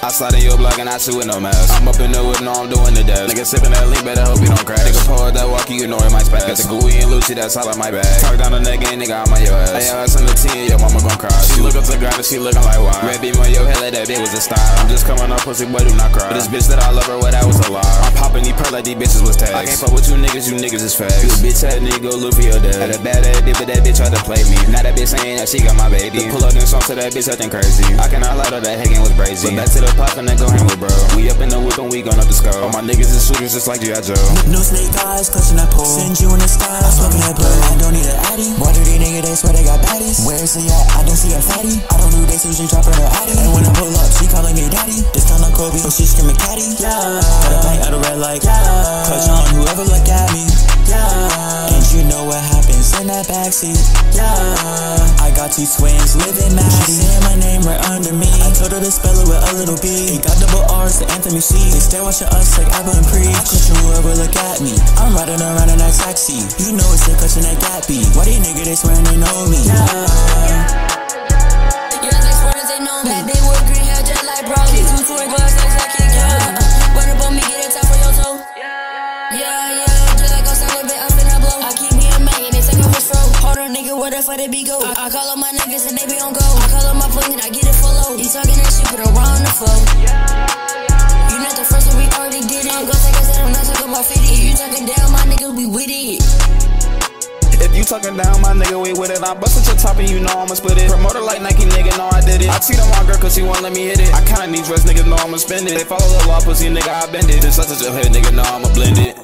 I slide in your block and I shoot with no mask. I'm up in the wood, know I'm doing the dash. Nigga sipping that lean, better hope you don't crash. Nigga pour that walkie, you know it might spaz. Got the gooey and Lucy, that's all in my bag. Talk down the neck, and nigga, I'm on your ass. Hey, ass in the 10, your mama gon' cry. She look up to the ground and she looking like wine. Red beam on your head, like that bitch was a star. I'm just coming up pussy, boy, do not cry. But this bitch that I love her, what that was a lie. Like these bitches was tags. I can't fuck with you niggas, you niggas is fags. You bitch head nigga, look for your dad. Had a bad ass but that bitch tried to play me. Now that bitch saying that she got my baby. Pull up them songs to that bitch, acting crazy. I cannot lie to that hanging was crazy. But back to the pop and then go hang with bro. We up in the whip and we gon' up the skull. All my niggas is shooters just like G.I. Joe. No snake eyes, clutching that pole. Send you in the style, smoking that blow. Why do these niggas, they swear they got baddies? Where is he at? I don't see a fatty. I don't do this, so she dropping her addy. And when I pull up, she calling me daddy. This time I'm Kobe, so she screaming caddy. Yeah. Got a paint out of red light. Yeah. Clutch on whoever look at me. Yeah. And you know what happens in that backseat. Yeah. I got two twins living mad. She saying my name right under me. I told her to spell it with a little B. It got double R's, the Anthony C. They stare watching us like Abba and Pre. I question whoever look at me. I'm riding around in that taxi. You know it's still clutching that gap B. Why these niggas they swearing they know me? Yeah. Yeah, they swear they know me. That bitch with green hair just like Broly. Two four glass legs like kick yeah. Run up on me, get a top for your toe. Yeah, yeah, just like outside with bit, I'm finna blow. I keep me a mag and they take off his fro. Hold on, nigga, where the be go? I, I call up my niggas and they be on go. I call up my plug and I get it full low. He talking that shit, put around the flow. You not the first one, we already did it. I'm gonna take a set, I'm not talking about 50. You talking down, my nigga, we with it. If you talking down, my nigga, we with it. I busted your top and you know I'ma split it. Promoter like Nike, nigga, know I did it. I cheat on my girl cause she won't let me hit it. I kinda need dress, nigga, know I'ma spend it. They follow the law, pussy, nigga, I bend it. This such a head, nigga, know I'ma blend it.